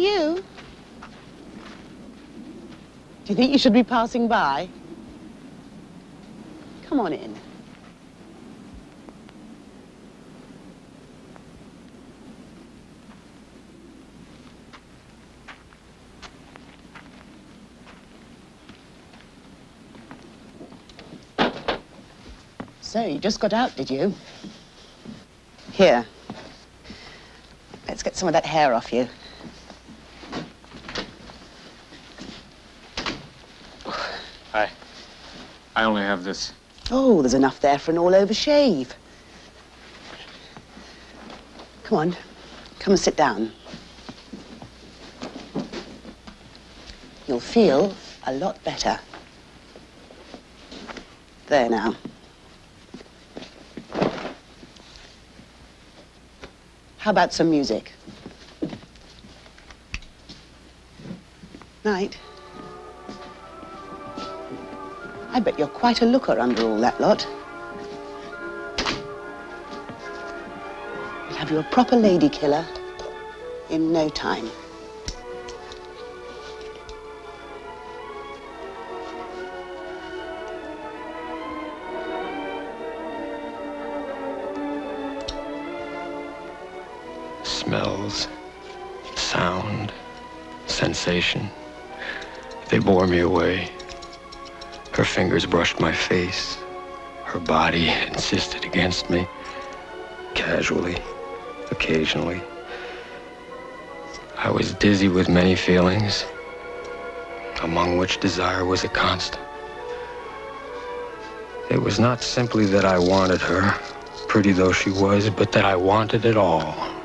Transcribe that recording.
you. Do you think you should be passing by? Come on in. So, you just got out, did you? Here. Let's get some of that hair off you. I... I only have this. Oh, there's enough there for an all-over shave. Come on, come and sit down. You'll feel a lot better. There now. How about some music? Night. I bet you're quite a looker under all that lot. We'll have you a proper lady killer in no time. Smells, sound, sensation. They bore me away. Her fingers brushed my face. Her body insisted against me. Casually, occasionally. I was dizzy with many feelings, among which desire was a constant. It was not simply that I wanted her, pretty though she was, but that I wanted it all.